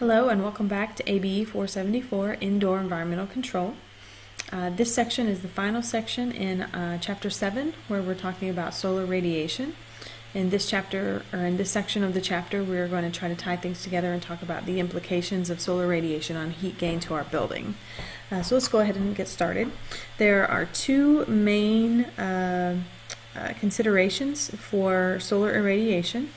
Hello and welcome back to ABE 474 Indoor Environmental Control. Uh, this section is the final section in uh, Chapter 7 where we're talking about solar radiation. In this chapter, or in this section of the chapter, we're going to try to tie things together and talk about the implications of solar radiation on heat gain to our building. Uh, so let's go ahead and get started. There are two main uh, uh, considerations for solar irradiation.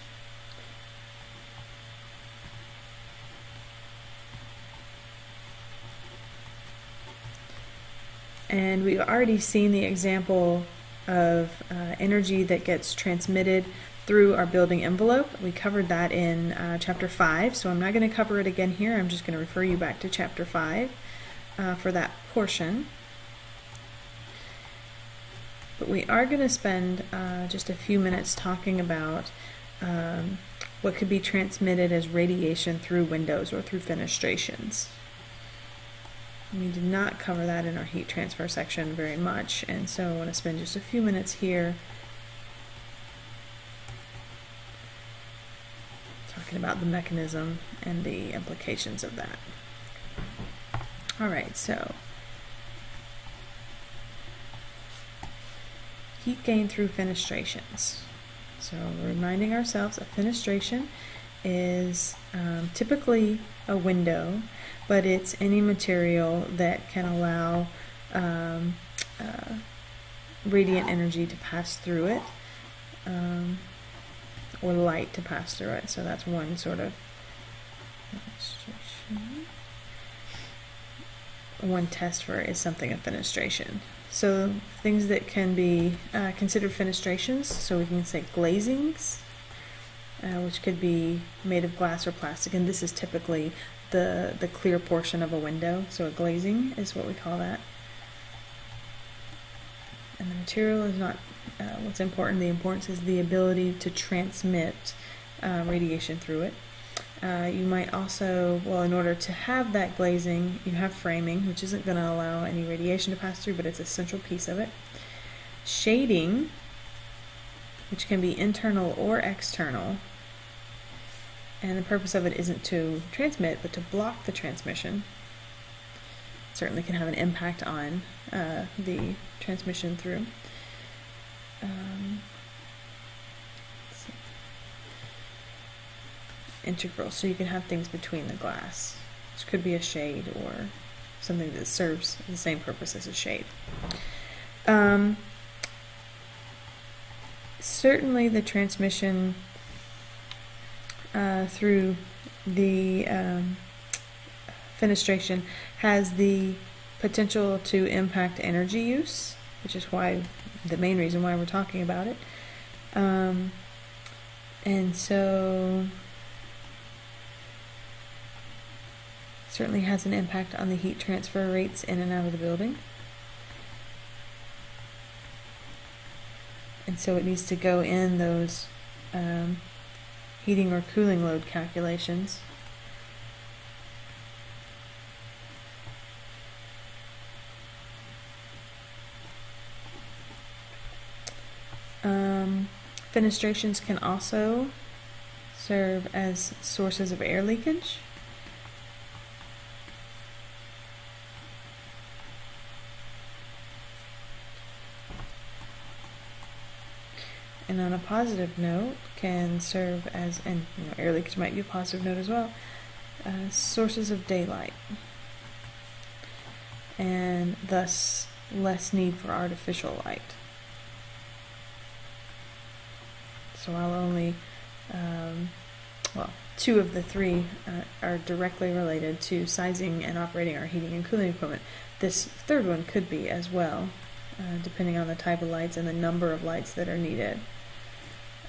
And we've already seen the example of uh, energy that gets transmitted through our building envelope. We covered that in uh, chapter 5, so I'm not going to cover it again here. I'm just going to refer you back to chapter 5 uh, for that portion. But we are going to spend uh, just a few minutes talking about um, what could be transmitted as radiation through windows or through fenestrations. We did not cover that in our heat transfer section very much, and so I want to spend just a few minutes here talking about the mechanism and the implications of that. All right, so heat gain through fenestrations. So reminding ourselves a fenestration is um, typically a window but it's any material that can allow um, uh, radiant energy to pass through it um, or light to pass through it. So that's one sort of one test for is something a fenestration. So things that can be uh, considered fenestrations, so we can say glazings, uh, which could be made of glass or plastic, and this is typically the, the clear portion of a window. So a glazing is what we call that. And the material is not uh, what's important. The importance is the ability to transmit uh, radiation through it. Uh, you might also, well, in order to have that glazing, you have framing, which isn't going to allow any radiation to pass through, but it's a central piece of it. Shading, which can be internal or external, and the purpose of it isn't to transmit, but to block the transmission. It certainly can have an impact on uh, the transmission through. Um, integral, so you can have things between the glass, which could be a shade or something that serves the same purpose as a shade. Um, certainly, the transmission uh, through the um, fenestration has the potential to impact energy use, which is why the main reason why we're talking about it. Um, and so certainly has an impact on the heat transfer rates in and out of the building. And so it needs to go in those um, heating or cooling load calculations. Um, fenestrations can also serve as sources of air leakage. And on a positive note can serve as, and you know, air leakage might be a positive note as well, uh, sources of daylight, and thus less need for artificial light. So I'll only, um, well, two of the three uh, are directly related to sizing and operating our heating and cooling equipment. This third one could be as well, uh, depending on the type of lights and the number of lights that are needed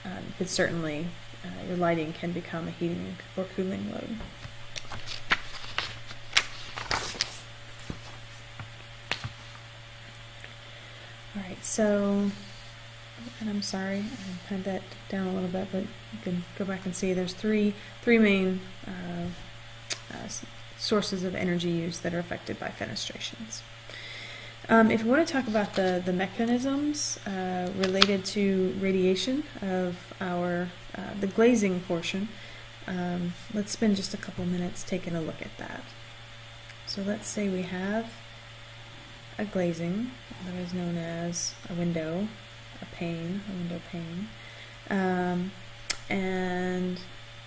um, but certainly uh, your lighting can become a heating or cooling load. All right, so, and I'm sorry, I had that down a little bit, but you can go back and see there's three three main uh, uh, sources of energy use that are affected by fenestrations. Um, if we want to talk about the, the mechanisms uh, related to radiation of our, uh, the glazing portion, um, let's spend just a couple minutes taking a look at that. So let's say we have a glazing, otherwise known as a window, a pane, a window pane. Um, and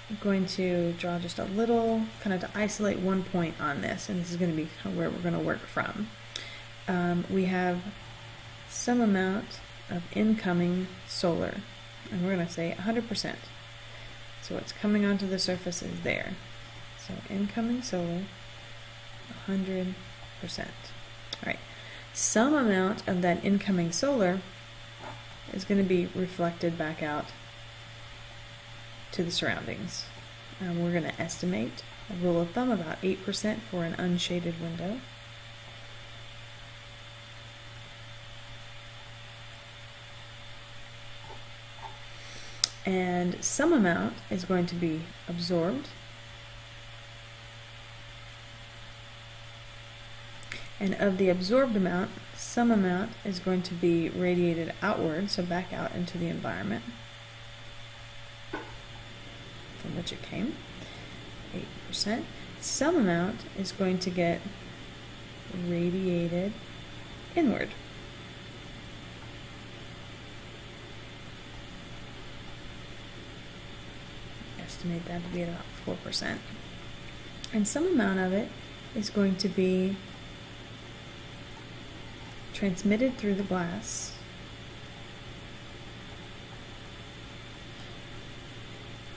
I'm going to draw just a little, kind of to isolate one point on this, and this is going to be where we're going to work from. Um, we have some amount of incoming solar, and we're going to say 100%. So what's coming onto the surface is there. So incoming solar, 100%. All right. Some amount of that incoming solar is going to be reflected back out to the surroundings. Um, we're going to estimate a rule of thumb about 8% for an unshaded window. And some amount is going to be absorbed. And of the absorbed amount, some amount is going to be radiated outward, so back out into the environment from which it came, 8%. Some amount is going to get radiated inward. Estimate that to be about 4%. And some amount of it is going to be transmitted through the glass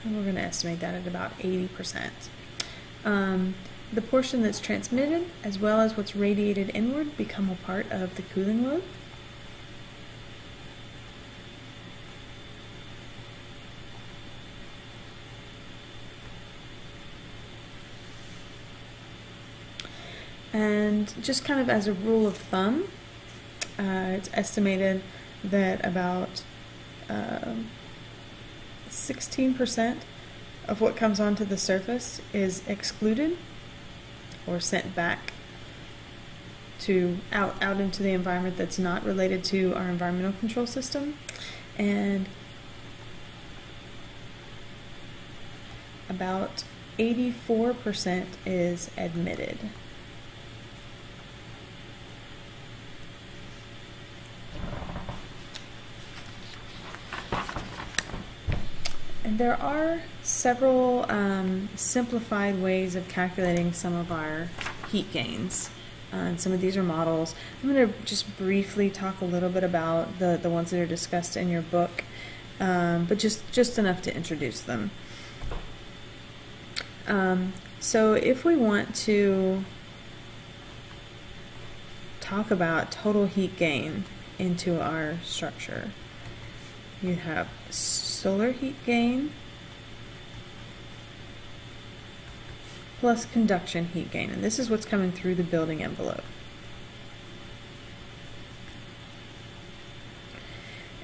and we're going to estimate that at about 80%. Um, the portion that's transmitted as well as what's radiated inward become a part of the cooling load. And just kind of as a rule of thumb, uh, it's estimated that about uh, 16% of what comes onto the surface is excluded or sent back to out out into the environment that's not related to our environmental control system and about 84% is admitted. There are several um, simplified ways of calculating some of our heat gains. Uh, and some of these are models. I'm going to just briefly talk a little bit about the, the ones that are discussed in your book, um, but just, just enough to introduce them. Um, so if we want to talk about total heat gain into our structure, you have solar heat gain plus conduction heat gain. And this is what's coming through the building envelope.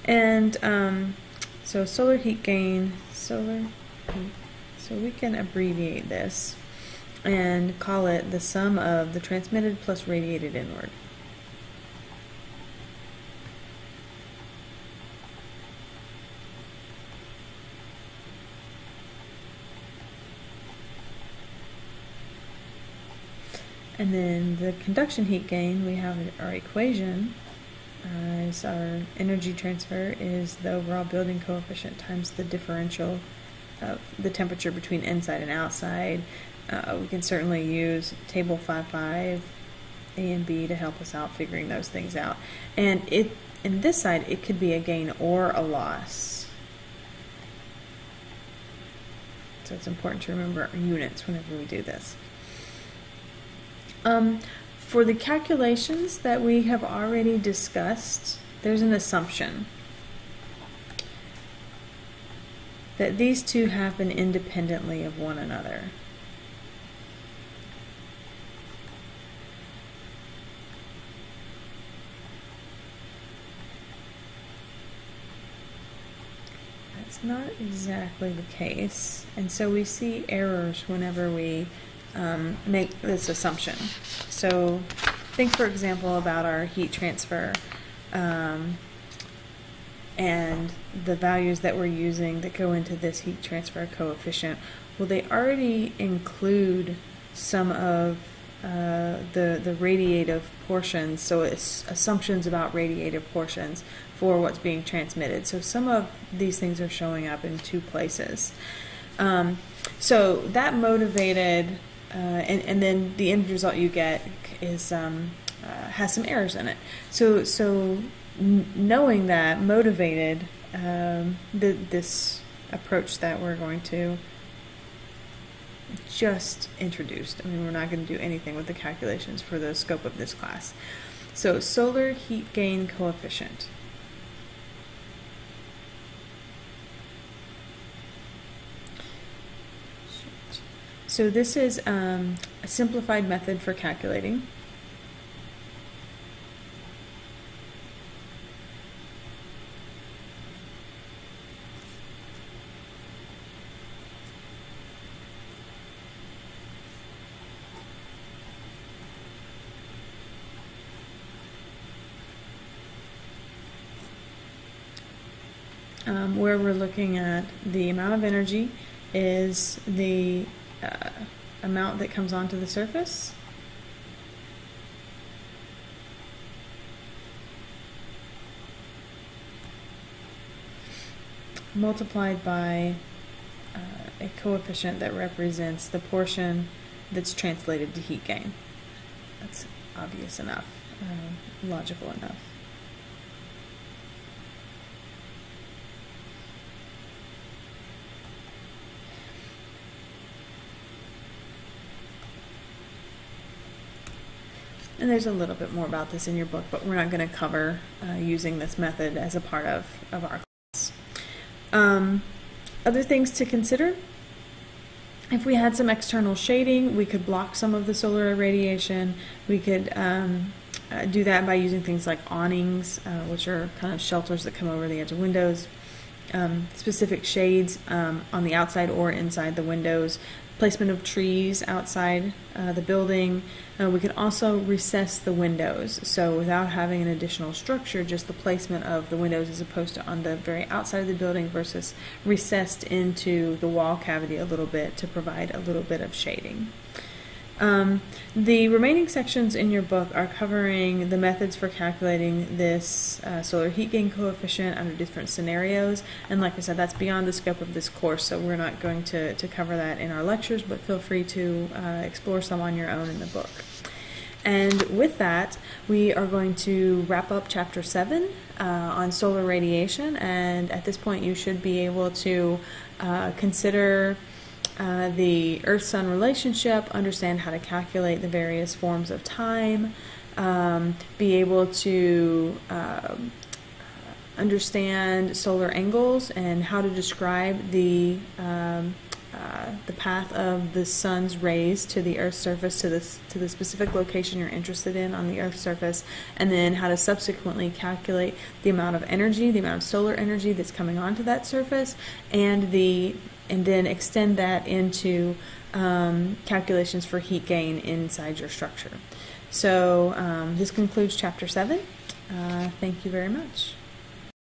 And um, so solar heat gain, solar heat, so we can abbreviate this and call it the sum of the transmitted plus radiated inward. And then the conduction heat gain, we have our equation as our energy transfer is the overall building coefficient times the differential of the temperature between inside and outside. Uh, we can certainly use table 5.5 A and B to help us out figuring those things out. And it in this side, it could be a gain or a loss. So it's important to remember our units whenever we do this. Um, for the calculations that we have already discussed, there's an assumption that these two happen independently of one another. That's not exactly the case, and so we see errors whenever we um, make this assumption. So think, for example, about our heat transfer. Um, and the values that we're using that go into this heat transfer coefficient, well, they already include some of uh, the the radiative portions, so it's assumptions about radiative portions for what's being transmitted. So some of these things are showing up in two places. Um, so that motivated, uh, and, and then the end result you get is um, uh, has some errors in it. So so knowing that motivated um, the, this approach that we're going to just introduced. I mean, we're not going to do anything with the calculations for the scope of this class. So solar heat gain coefficient. So this is um, a simplified method for calculating. um, where we're looking at the amount of energy is the uh, amount that comes onto the surface. multiplied by uh, a coefficient that represents the portion that's translated to heat gain. That's obvious enough, uh, logical enough. And there's a little bit more about this in your book, but we're not going to cover uh, using this method as a part of, of our class. Um, other things to consider if we had some external shading, we could block some of the solar irradiation. We could um, uh, do that by using things like awnings, uh, which are kind of shelters that come over the edge of windows. Um, specific shades um, on the outside or inside the windows placement of trees outside uh, the building. Uh, we can also recess the windows. So without having an additional structure, just the placement of the windows as opposed to on the very outside of the building versus recessed into the wall cavity a little bit to provide a little bit of shading. Um, the remaining sections in your book are covering the methods for calculating this uh, solar heat gain coefficient under different scenarios. And like I said, that's beyond the scope of this course, so we're not going to, to cover that in our lectures, but feel free to uh, explore some on your own in the book. And with that, we are going to wrap up chapter 7 uh, on solar radiation. And at this point, you should be able to uh, consider uh, the Earth Sun relationship, understand how to calculate the various forms of time, um, be able to uh, understand solar angles and how to describe the um, uh, the path of the sun's rays to the Earth's surface to this to the specific location you're interested in on the Earth's surface, and then how to subsequently calculate the amount of energy, the amount of solar energy that's coming onto that surface, and the and then extend that into um, calculations for heat gain inside your structure. So um, this concludes chapter 7. Uh, thank you very much.